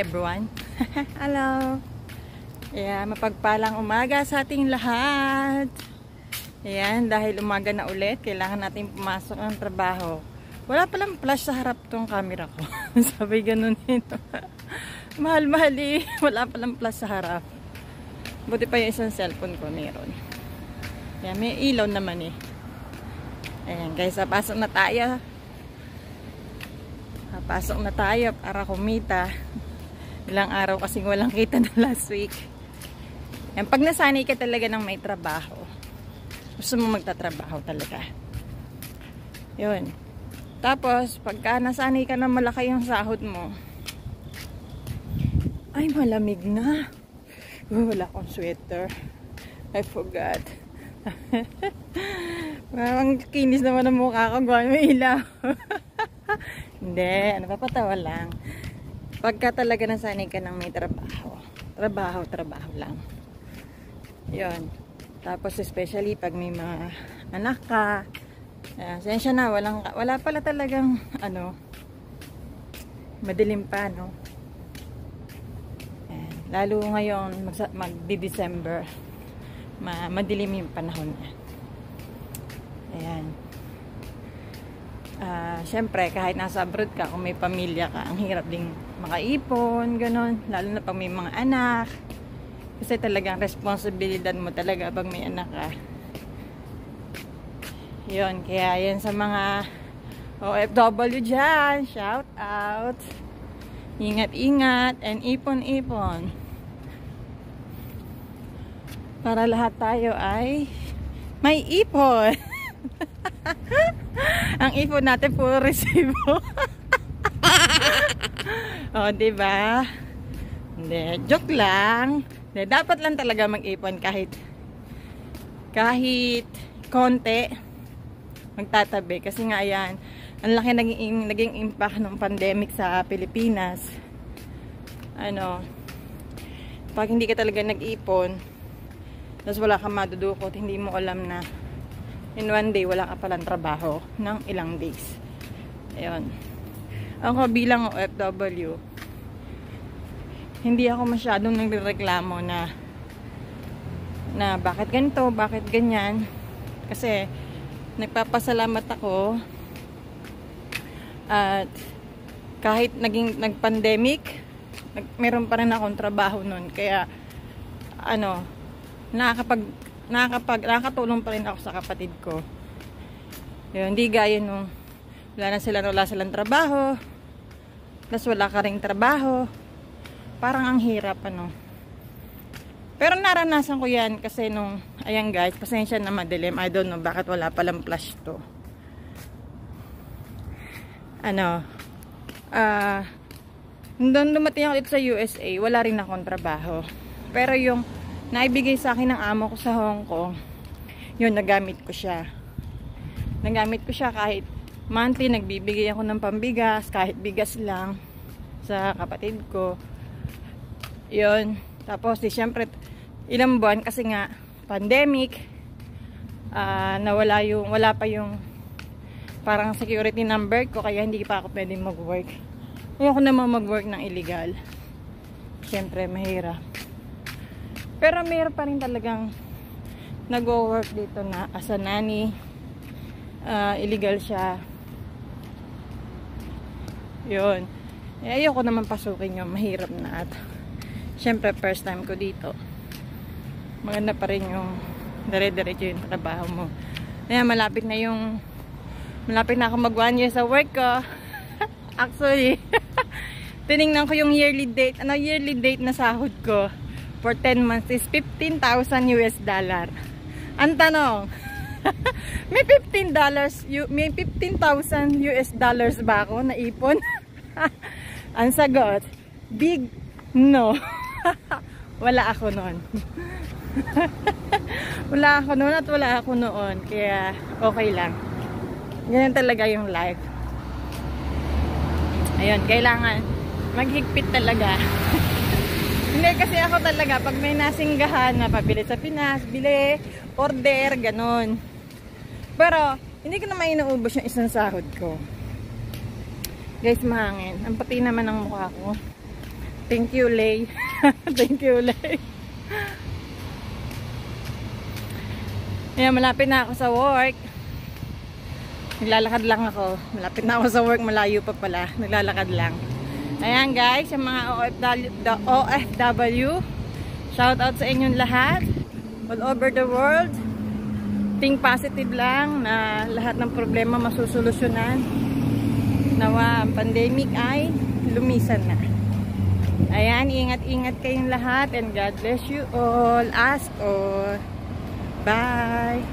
everyone. Hello. Yeah, mapagpalang umaga sa ating lahat. Ayan, dahil umaga na ulit, kailangan natin pumasok ng trabaho. Wala palang flash sa harap tong camera ko. Sabi ganun nito. Mahal-mahal eh. Wala palang flash sa harap. Buti pa yung isang cellphone ko meron. Ayan, may ilaw naman eh. Ayan guys, pasok na tayo. Pasok na tayo para kumita. Ilang araw kasi walang kita na last week. Yan, pag nasanay ka talaga ng may trabaho, gusto mo magtatrabaho talaga. Yun. Tapos, pagka nasanay ka na malaki yung sahod mo, ay malamig na. Oh, wala akong sweater. I forgot. Parang kinis naman ang mukha ko. Gawin mo ilaw. Hindi, ano papatawa lang. Pagka talaga nasanay ka ng may trabaho. Trabaho, trabaho lang. Yun. Tapos especially pag may mga anak ka. Uh, sensya na, walang, wala pala talagang ano, madilim pa, no? Ayan. Lalo ngayon, magdi-December, ma madilim yung panahon niya. Ayan uh, syempre kahit nasa abroad ka kung may pamilya ka ang hirap ding makaipon ganon. Lalo na pag may mga anak. Kasi talagang responsibilidad mo talaga pag may anak ka. Yun kaya yan sa mga OFW dyan. Shout out. Ingat ingat and ipon ipon. Para lahat tayo ay may ipon Ang ipon natin puro resibo. oh, 'di ba? Hindi, joke lang. Hindi, dapat lang talaga mag-ipon kahit kahit konti magtatabi kasi nga ayan ang laki naging, naging impact ng pandemic sa Pilipinas ano pag hindi ka talaga nag-ipon tapos wala kang madudukot hindi mo alam na in one day wala ka palang trabaho ng ilang days. Ayun. Ako bilang OFW hindi ako masyadong nagreklamo na na bakit ganito, bakit ganyan. Kasi nagpapasalamat ako at kahit naging nag-pandemic nag, meron pa rin akong trabaho nun. Kaya ano nakakapag nakakapag, nakakatulong pa rin ako sa kapatid ko. Yun, hindi gaya nung wala na sila, wala silang trabaho. Plus wala ka rin trabaho. Parang ang hirap, ano. Pero naranasan ko yan kasi nung, ayan guys, pasensya na madilim. I don't know bakit wala palang flash to. Ano, ah, uh, nung dumating ako dito sa USA, wala rin akong trabaho. Pero yung naibigay sa akin ng amo ko sa Hong Kong. Yun nagamit ko siya. Nagamit ko siya kahit monthly nagbibigay ako ng pambigas kahit bigas lang sa kapatid ko. Yun. Tapos di syempre ilang buwan kasi nga pandemic uh, nawala yung wala pa yung parang security number ko kaya hindi pa ako pwedeng mag work ayoko naman mag work ng illegal. Syempre mahirap pero mayroon pa rin talagang nag-work dito na as a nanny. Uh, illegal siya. Yun. Eh, ayoko naman pasukin yung mahirap na at syempre first time ko dito. Maganda pa rin yung dire-diretso yung trabaho mo. Kaya malapit na yung malapit na ako mag one year sa work ko. Actually, tiningnan ko yung yearly date, ano yearly date na sahod ko for 10 months is 15,000 US dollar. Ang tanong, may 15 dollars, may 15,000 US dollars ba ako na ipon? Ang sagot, big no. wala ako noon. wala ako noon at wala ako noon. Kaya okay lang. Ganyan talaga yung life. Ayun, kailangan maghigpit talaga. Hindi kasi ako talaga, pag may nasinggahan na pabili sa Pinas, bili, order, ganun. Pero, hindi ko naman inuubos yung isang sahod ko. Guys, mahangin. Ang pati naman ng mukha ko. Thank you, Lay. Thank you, Lay. Ayan, malapit na ako sa work. Naglalakad lang ako. Malapit na ako sa work, malayo pa pala. Naglalakad lang. Ayan guys, yung mga OFW, the OFW shout out sa inyong lahat. All over the world. Think positive lang na lahat ng problema masusolusyonan. Nawa, ang pandemic ay lumisan na. Ayan, ingat-ingat kayong lahat and God bless you all. Ask all. Bye!